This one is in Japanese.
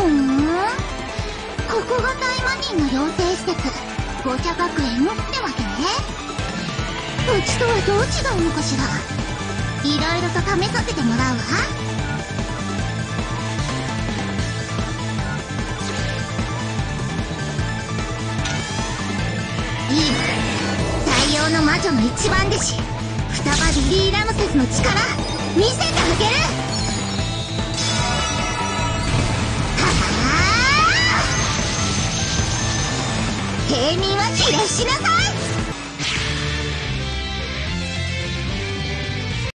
ふん。ここが大魔人の養成施設五茶学園ってわけね。うちとはどう違うのかしら。いろいろと試させてもらうわ。いいわ。太陽の魔女の一番弟子。双葉リリー・ラムセスの力。平民は避難しなさい